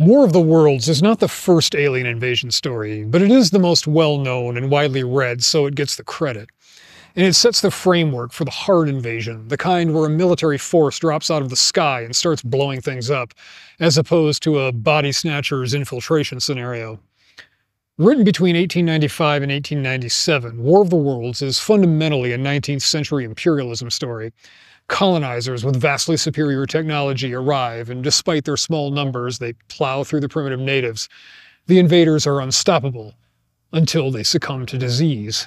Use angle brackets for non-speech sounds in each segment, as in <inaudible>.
War of the Worlds is not the first alien invasion story, but it is the most well known and widely read, so it gets the credit. And it sets the framework for the hard invasion, the kind where a military force drops out of the sky and starts blowing things up, as opposed to a body snatcher's infiltration scenario. Written between 1895 and 1897, War of the Worlds is fundamentally a 19th century imperialism story colonizers with vastly superior technology arrive, and despite their small numbers, they plow through the primitive natives. The invaders are unstoppable until they succumb to disease.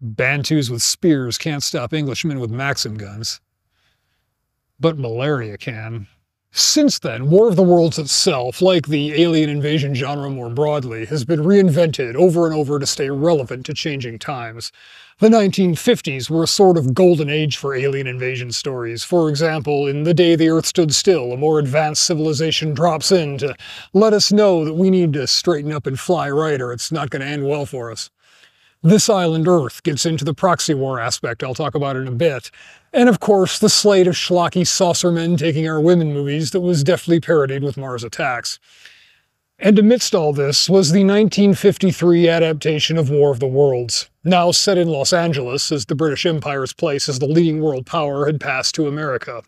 Bantus with spears can't stop Englishmen with Maxim guns. But malaria can. Since then, War of the Worlds itself, like the alien invasion genre more broadly, has been reinvented over and over to stay relevant to changing times. The 1950s were a sort of golden age for alien invasion stories. For example, in The Day the Earth Stood Still, a more advanced civilization drops in to let us know that we need to straighten up and fly right or it's not going to end well for us. This Island Earth gets into the proxy war aspect I'll talk about in a bit. And of course, the slate of schlocky saucermen taking our women movies that was deftly parodied with Mars Attacks. And amidst all this was the 1953 adaptation of War of the Worlds, now set in Los Angeles as the British Empire's place as the leading world power had passed to America.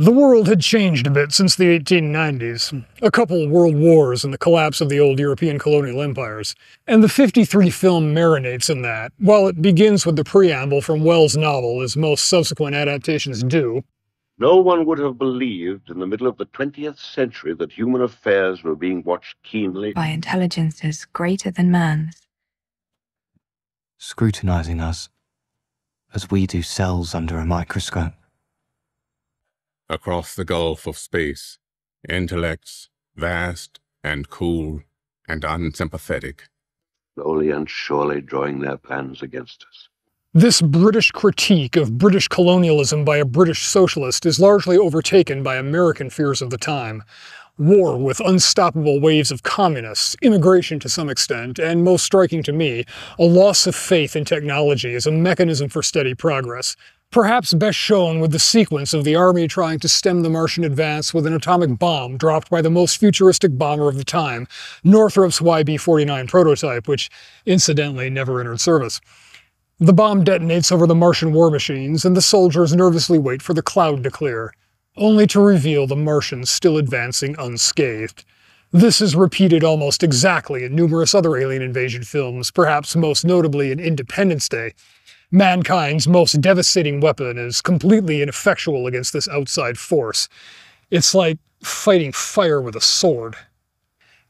The world had changed a bit since the 1890s, a couple world wars and the collapse of the old European colonial empires, and the 53 film marinates in that. While it begins with the preamble from Wells' novel, as most subsequent adaptations do, no one would have believed in the middle of the 20th century that human affairs were being watched keenly by intelligences greater than man's, scrutinizing us as we do cells under a microscope. Across the gulf of space, intellects vast and cool and unsympathetic, slowly and surely drawing their plans against us. This British critique of British colonialism by a British socialist is largely overtaken by American fears of the time. War with unstoppable waves of communists, immigration to some extent, and most striking to me, a loss of faith in technology as a mechanism for steady progress. Perhaps best shown with the sequence of the Army trying to stem the Martian advance with an atomic bomb dropped by the most futuristic bomber of the time, Northrop's YB 49 prototype, which incidentally never entered service. The bomb detonates over the Martian war machines, and the soldiers nervously wait for the cloud to clear, only to reveal the Martians still advancing unscathed. This is repeated almost exactly in numerous other alien invasion films, perhaps most notably in Independence Day. Mankind's most devastating weapon is completely ineffectual against this outside force. It's like fighting fire with a sword.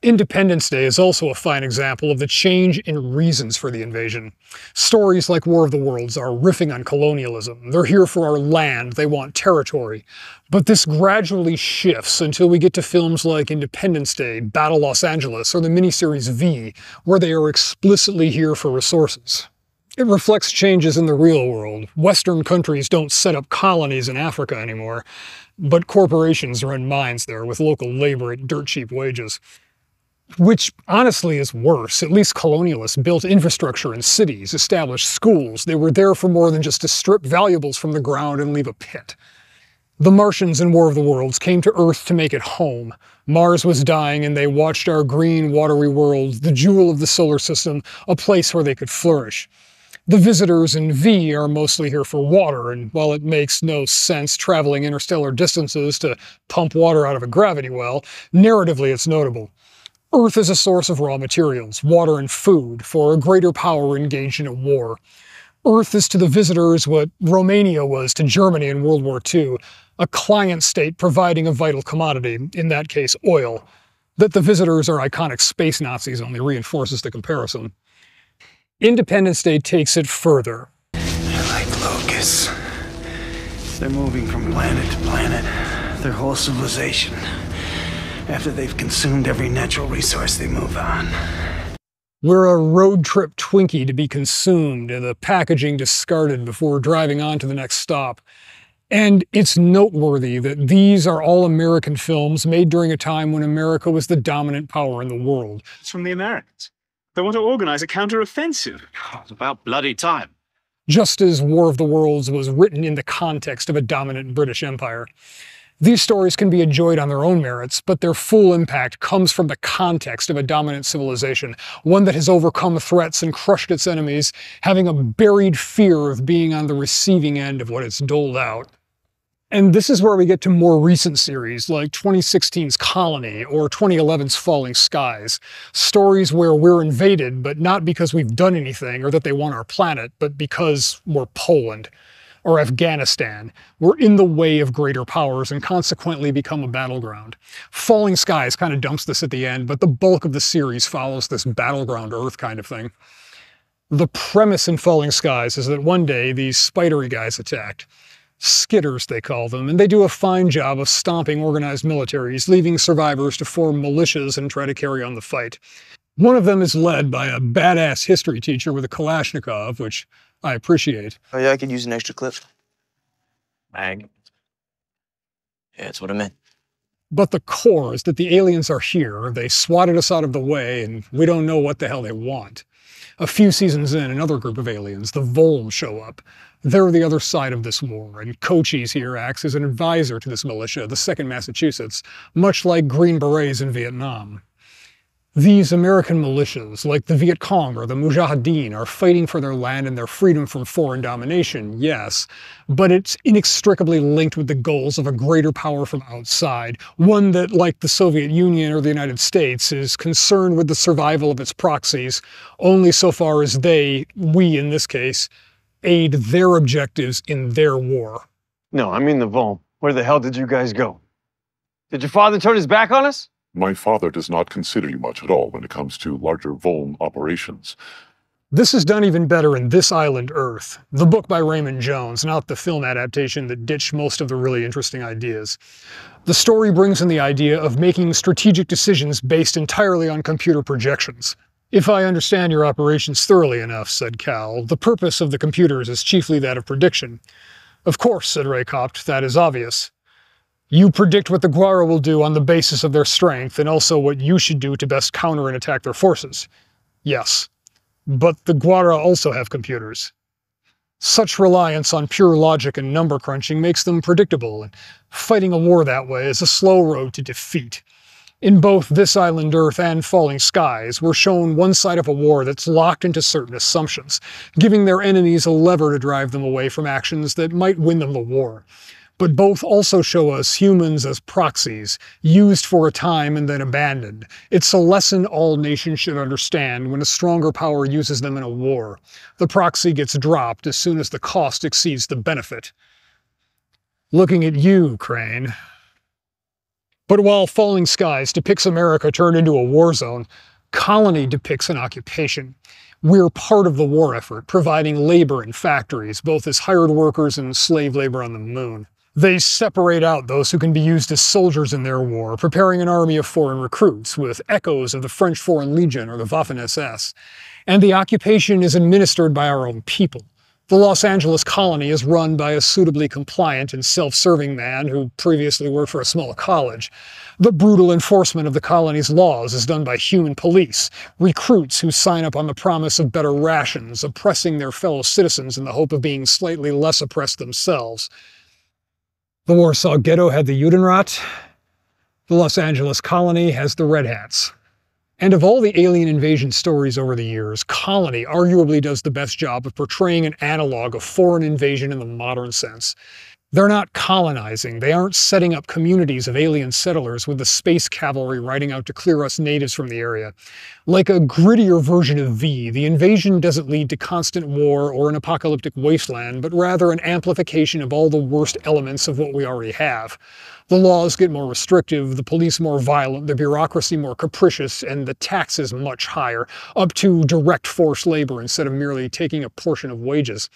Independence Day is also a fine example of the change in reasons for the invasion. Stories like War of the Worlds are riffing on colonialism. They're here for our land, they want territory. But this gradually shifts until we get to films like Independence Day, Battle Los Angeles, or the miniseries V, where they are explicitly here for resources. It reflects changes in the real world. Western countries don't set up colonies in Africa anymore, but corporations run mines there with local labor at dirt cheap wages which honestly is worse. At least colonialists built infrastructure in cities, established schools. They were there for more than just to strip valuables from the ground and leave a pit. The Martians in War of the Worlds came to Earth to make it home. Mars was dying and they watched our green, watery world, the jewel of the solar system, a place where they could flourish. The visitors in V are mostly here for water, and while it makes no sense traveling interstellar distances to pump water out of a gravity well, narratively it's notable. Earth is a source of raw materials, water and food, for a greater power engaged in a war. Earth is to the visitors what Romania was to Germany in World War II, a client state providing a vital commodity, in that case oil. That the visitors are iconic space Nazis only reinforces the comparison. Independence Day takes it further. They're like locusts. They're moving from planet to planet, their whole civilization. After they've consumed every natural resource, they move on. We're a road trip Twinkie to be consumed and the packaging discarded before driving on to the next stop. And it's noteworthy that these are all American films made during a time when America was the dominant power in the world. It's from the Americans. They want to organize a counteroffensive. Oh, it's about bloody time. Just as War of the Worlds was written in the context of a dominant British Empire. These stories can be enjoyed on their own merits, but their full impact comes from the context of a dominant civilization, one that has overcome threats and crushed its enemies, having a buried fear of being on the receiving end of what it's doled out. And this is where we get to more recent series like 2016's Colony or 2011's Falling Skies. Stories where we're invaded, but not because we've done anything or that they want our planet, but because we're Poland or Afghanistan were in the way of greater powers and consequently become a battleground. Falling Skies kind of dumps this at the end, but the bulk of the series follows this battleground Earth kind of thing. The premise in Falling Skies is that one day these spidery guys attacked. Skitters, they call them, and they do a fine job of stomping organized militaries, leaving survivors to form militias and try to carry on the fight. One of them is led by a badass history teacher with a Kalashnikov, which I appreciate. Oh yeah, I could use an extra clip. Mag. Yeah, that's what I meant. But the core is that the aliens are here, they swatted us out of the way, and we don't know what the hell they want. A few seasons in, another group of aliens, the Volm, show up. They're the other side of this war, and Cochise here acts as an advisor to this militia, the 2nd Massachusetts, much like Green Berets in Vietnam. These American militias, like the Viet Cong or the Mujahideen, are fighting for their land and their freedom from foreign domination, yes, but it's inextricably linked with the goals of a greater power from outside, one that, like the Soviet Union or the United States, is concerned with the survival of its proxies only so far as they, we in this case, aid their objectives in their war. No, I mean the Volm. Where the hell did you guys go? Did your father turn his back on us? My father does not consider you much at all when it comes to larger Volm operations. This is done even better in This Island Earth, the book by Raymond Jones, not the film adaptation that ditched most of the really interesting ideas. The story brings in the idea of making strategic decisions based entirely on computer projections. If I understand your operations thoroughly enough, said Cal, the purpose of the computers is chiefly that of prediction. Of course, said Raycopt, that is obvious. You predict what the Guara will do on the basis of their strength, and also what you should do to best counter and attack their forces. Yes. But the Guara also have computers. Such reliance on pure logic and number crunching makes them predictable, and fighting a war that way is a slow road to defeat. In both This Island Earth and Falling Skies, we're shown one side of a war that's locked into certain assumptions, giving their enemies a lever to drive them away from actions that might win them the war but both also show us humans as proxies, used for a time and then abandoned. It's a lesson all nations should understand when a stronger power uses them in a war. The proxy gets dropped as soon as the cost exceeds the benefit. Looking at you, Ukraine. But while Falling Skies depicts America turned into a war zone, Colony depicts an occupation. We're part of the war effort, providing labor in factories, both as hired workers and slave labor on the moon. They separate out those who can be used as soldiers in their war, preparing an army of foreign recruits with echoes of the French Foreign Legion or the Waffen-SS. And the occupation is administered by our own people. The Los Angeles colony is run by a suitably compliant and self-serving man who previously worked for a small college. The brutal enforcement of the colony's laws is done by human police, recruits who sign up on the promise of better rations, oppressing their fellow citizens in the hope of being slightly less oppressed themselves. The Warsaw Ghetto had the Judenrat. The Los Angeles colony has the Red Hats. And of all the alien invasion stories over the years, Colony arguably does the best job of portraying an analog of foreign invasion in the modern sense. They're not colonizing. They aren't setting up communities of alien settlers with the space cavalry riding out to clear us natives from the area. Like a grittier version of V, the invasion doesn't lead to constant war or an apocalyptic wasteland, but rather an amplification of all the worst elements of what we already have. The laws get more restrictive, the police more violent, the bureaucracy more capricious, and the taxes much higher, up to direct forced labor instead of merely taking a portion of wages.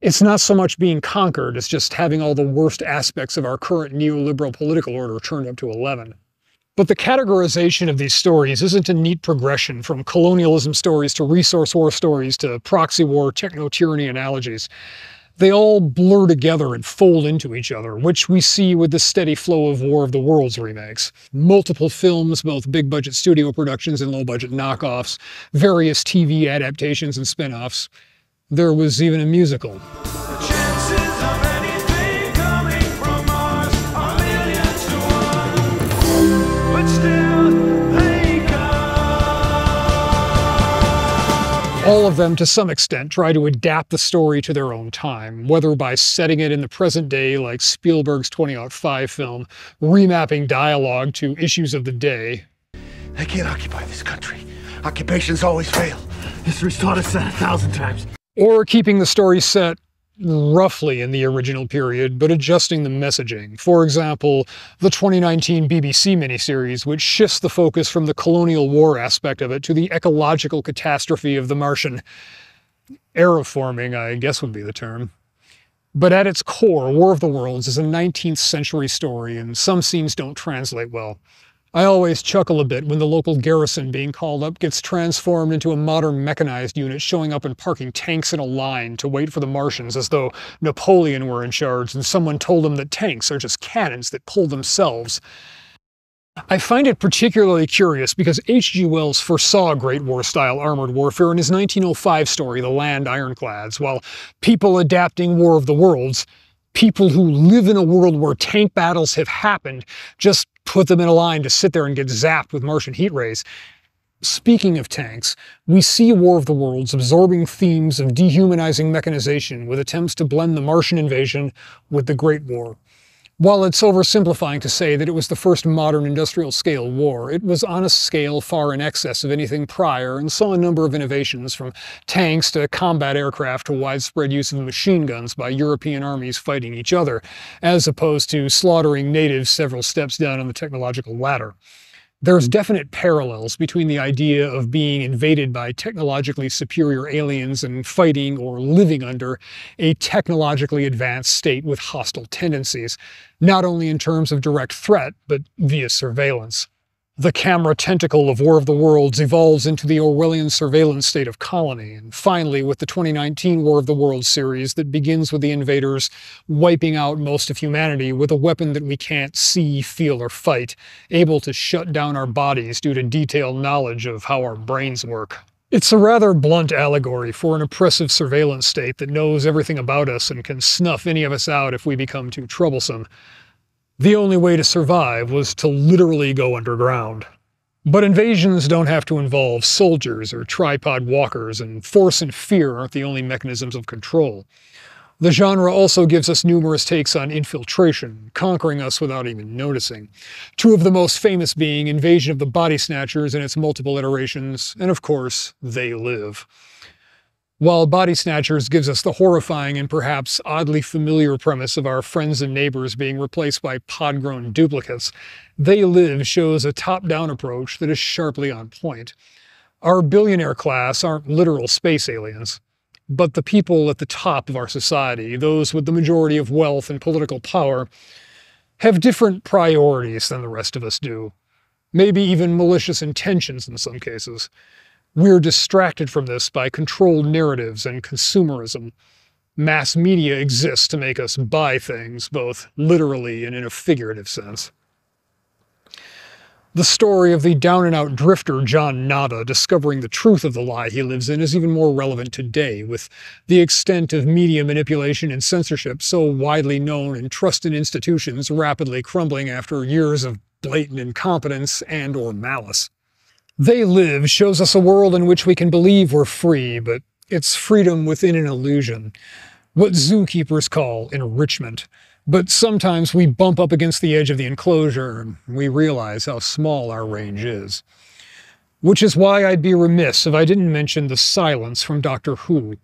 It's not so much being conquered as just having all the worst aspects of our current neoliberal political order turned up to 11. But the categorization of these stories isn't a neat progression from colonialism stories to resource war stories to proxy war, techno-tyranny analogies. They all blur together and fold into each other, which we see with the steady flow of War of the Worlds remakes. Multiple films, both big budget studio productions and low budget knockoffs, various TV adaptations and spin offs. There was even a musical. All of them, to some extent, try to adapt the story to their own time, whether by setting it in the present day, like Spielberg's 2005 film, remapping dialogue to issues of the day. They can't occupy this country. Occupations always fail. History's taught us that a thousand times. Or keeping the story set roughly in the original period, but adjusting the messaging. For example, the 2019 BBC miniseries, which shifts the focus from the colonial war aspect of it to the ecological catastrophe of the Martian. Areoforming, I guess would be the term. But at its core, War of the Worlds is a 19th century story, and some scenes don't translate well. I always chuckle a bit when the local garrison being called up gets transformed into a modern mechanized unit showing up and parking tanks in a line to wait for the Martians as though Napoleon were in charge and someone told them that tanks are just cannons that pull themselves. I find it particularly curious because H.G. Wells foresaw Great War style armored warfare in his 1905 story, The Land Ironclads, while people adapting War of the Worlds people who live in a world where tank battles have happened just put them in a line to sit there and get zapped with Martian heat rays. Speaking of tanks, we see War of the Worlds absorbing themes of dehumanizing mechanization with attempts to blend the Martian invasion with the Great War. While it's oversimplifying to say that it was the first modern industrial scale war, it was on a scale far in excess of anything prior and saw a number of innovations from tanks to combat aircraft to widespread use of machine guns by European armies fighting each other, as opposed to slaughtering natives several steps down on the technological ladder. There's definite parallels between the idea of being invaded by technologically superior aliens and fighting or living under a technologically advanced state with hostile tendencies, not only in terms of direct threat, but via surveillance. The camera tentacle of War of the Worlds evolves into the Orwellian surveillance state of colony, and finally with the 2019 War of the Worlds series that begins with the invaders wiping out most of humanity with a weapon that we can't see, feel, or fight, able to shut down our bodies due to detailed knowledge of how our brains work. It's a rather blunt allegory for an oppressive surveillance state that knows everything about us and can snuff any of us out if we become too troublesome. The only way to survive was to literally go underground. But invasions don't have to involve soldiers or tripod walkers, and force and fear aren't the only mechanisms of control. The genre also gives us numerous takes on infiltration, conquering us without even noticing. Two of the most famous being Invasion of the Body Snatchers and its multiple iterations, and of course, They Live. While Body Snatchers gives us the horrifying and perhaps oddly familiar premise of our friends and neighbors being replaced by pod-grown duplicates, They Live shows a top-down approach that is sharply on point. Our billionaire class aren't literal space aliens, but the people at the top of our society, those with the majority of wealth and political power, have different priorities than the rest of us do. Maybe even malicious intentions in some cases. We're distracted from this by controlled narratives and consumerism. Mass media exists to make us buy things, both literally and in a figurative sense. The story of the down and out drifter John Nada discovering the truth of the lie he lives in is even more relevant today, with the extent of media manipulation and censorship so widely known and trusted institutions rapidly crumbling after years of blatant incompetence and or malice. They Live shows us a world in which we can believe we're free, but it's freedom within an illusion. What zookeepers call enrichment. But sometimes we bump up against the edge of the enclosure and we realize how small our range is. Which is why I'd be remiss if I didn't mention the silence from Doctor Who.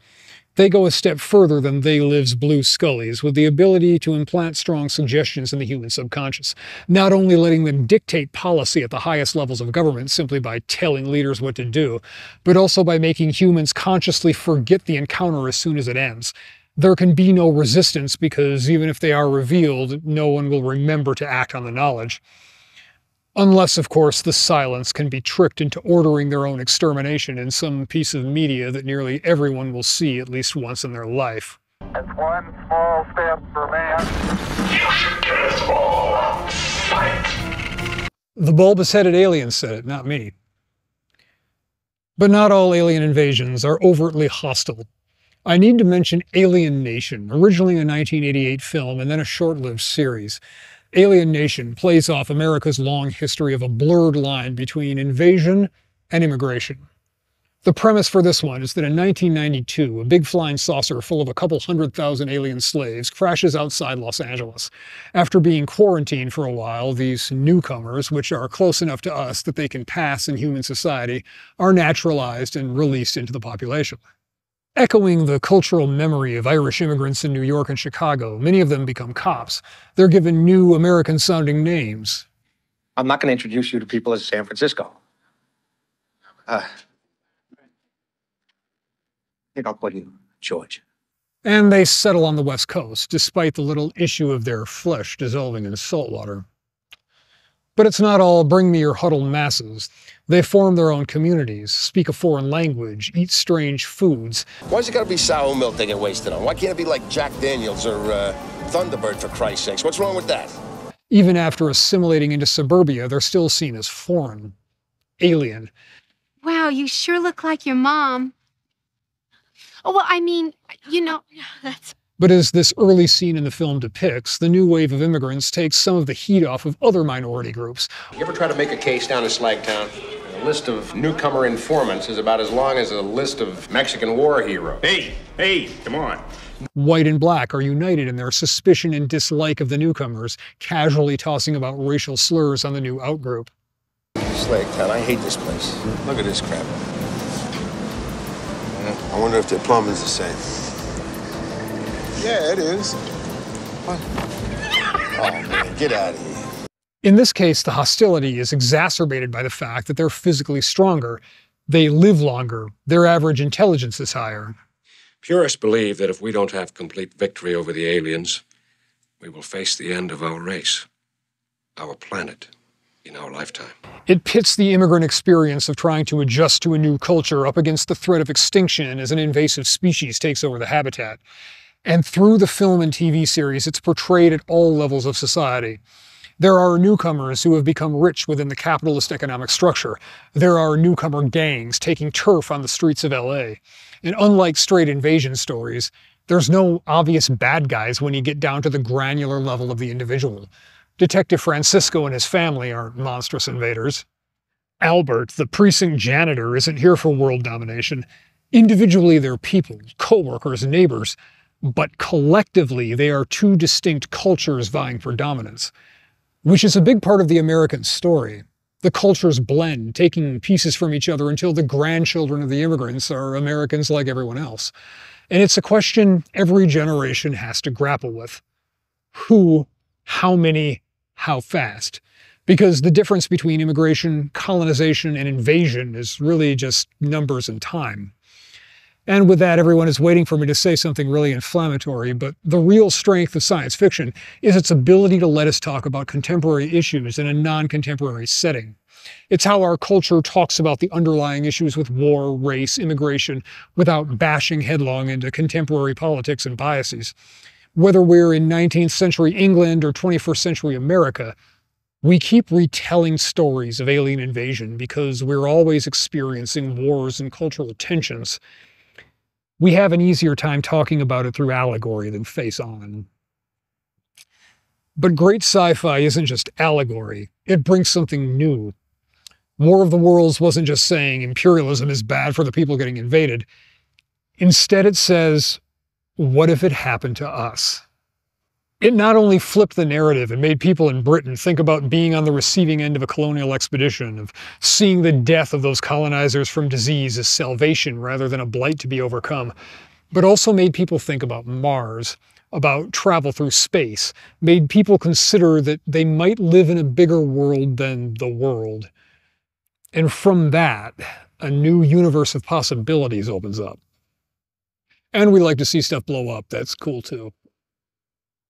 They go a step further than They Live's Blue Scullies with the ability to implant strong suggestions in the human subconscious, not only letting them dictate policy at the highest levels of government simply by telling leaders what to do, but also by making humans consciously forget the encounter as soon as it ends. There can be no resistance because even if they are revealed, no one will remember to act on the knowledge. Unless, of course, the silence can be tricked into ordering their own extermination in some piece of media that nearly everyone will see at least once in their life. It's one small step for man. The bulbous-headed alien said it, not me. But not all alien invasions are overtly hostile. I need to mention Alien Nation, originally a 1988 film and then a short-lived series. Alien Nation plays off America's long history of a blurred line between invasion and immigration. The premise for this one is that in 1992, a big flying saucer full of a couple hundred thousand alien slaves crashes outside Los Angeles. After being quarantined for a while, these newcomers, which are close enough to us that they can pass in human society, are naturalized and released into the population. Echoing the cultural memory of Irish immigrants in New York and Chicago, many of them become cops. They're given new American sounding names. I'm not going to introduce you to people as Sam Francisco. Uh, I think I'll call you George. And they settle on the West Coast, despite the little issue of their flesh dissolving in salt water. But it's not all bring me your huddled masses. They form their own communities, speak a foreign language, eat strange foods. Why's it gotta be sour milk they get wasted on? Why can't it be like Jack Daniels or uh, Thunderbird, for Christ's sakes? What's wrong with that? Even after assimilating into suburbia, they're still seen as foreign, alien. Wow, you sure look like your mom. Oh, well, I mean, you know, <laughs> that's. But as this early scene in the film depicts, the new wave of immigrants takes some of the heat off of other minority groups. You ever try to make a case down in Slagtown? A list of newcomer informants is about as long as a list of Mexican war heroes. Hey, hey, come on. White and black are united in their suspicion and dislike of the newcomers, casually tossing about racial slurs on the new outgroup. Slagtown, I hate this place. Look at this crap. I wonder if their plumbing's the same. Yeah, it is. What? Oh, man, get out of here. In this case, the hostility is exacerbated by the fact that they're physically stronger. They live longer. Their average intelligence is higher. Purists believe that if we don't have complete victory over the aliens, we will face the end of our race, our planet, in our lifetime. It pits the immigrant experience of trying to adjust to a new culture up against the threat of extinction as an invasive species takes over the habitat. And through the film and TV series, it's portrayed at all levels of society. There are newcomers who have become rich within the capitalist economic structure. There are newcomer gangs taking turf on the streets of LA. And unlike straight invasion stories, there's no obvious bad guys when you get down to the granular level of the individual. Detective Francisco and his family aren't monstrous invaders. Albert, the precinct janitor, isn't here for world domination. Individually, they're people, co-workers, neighbors, but collectively they are two distinct cultures vying for dominance, which is a big part of the American story. The cultures blend, taking pieces from each other until the grandchildren of the immigrants are Americans like everyone else. And it's a question every generation has to grapple with. Who, how many, how fast? Because the difference between immigration, colonization, and invasion is really just numbers and time. And with that, everyone is waiting for me to say something really inflammatory, but the real strength of science fiction is its ability to let us talk about contemporary issues in a non-contemporary setting. It's how our culture talks about the underlying issues with war, race, immigration, without bashing headlong into contemporary politics and biases. Whether we're in 19th century England or 21st century America, we keep retelling stories of alien invasion because we're always experiencing wars and cultural tensions we have an easier time talking about it through allegory than face on. But great sci-fi isn't just allegory. It brings something new. War of the Worlds wasn't just saying imperialism is bad for the people getting invaded. Instead, it says, what if it happened to us? It not only flipped the narrative and made people in Britain think about being on the receiving end of a colonial expedition, of seeing the death of those colonizers from disease as salvation rather than a blight to be overcome, but also made people think about Mars, about travel through space, made people consider that they might live in a bigger world than the world. And from that, a new universe of possibilities opens up. And we like to see stuff blow up. That's cool too.